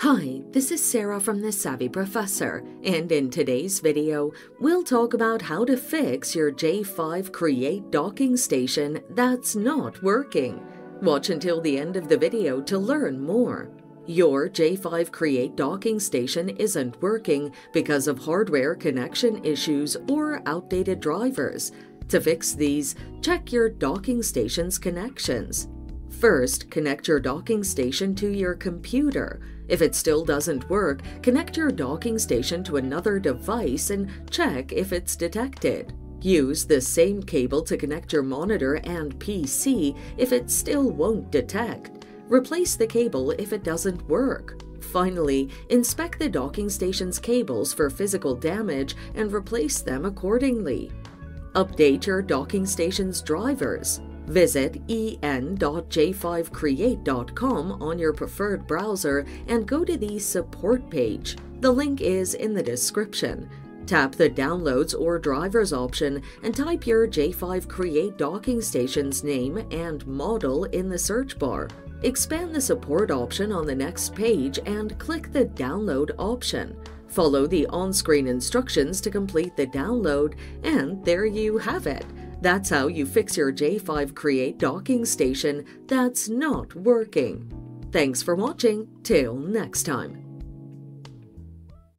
Hi, this is Sarah from The Savvy Professor, and in today's video, we'll talk about how to fix your J5 Create docking station that's not working. Watch until the end of the video to learn more. Your J5 Create docking station isn't working because of hardware connection issues or outdated drivers. To fix these, check your docking station's connections. First, connect your docking station to your computer. If it still doesn't work, connect your docking station to another device and check if it's detected. Use the same cable to connect your monitor and PC if it still won't detect. Replace the cable if it doesn't work. Finally, inspect the docking station's cables for physical damage and replace them accordingly. Update your docking station's drivers. Visit en.j5create.com on your preferred browser and go to the support page. The link is in the description. Tap the Downloads or Drivers option and type your J5 Create docking station's name and model in the search bar. Expand the support option on the next page and click the Download option. Follow the on-screen instructions to complete the download, and there you have it. That's how you fix your J5 Create docking station that's not working. Thanks for watching. Till next time.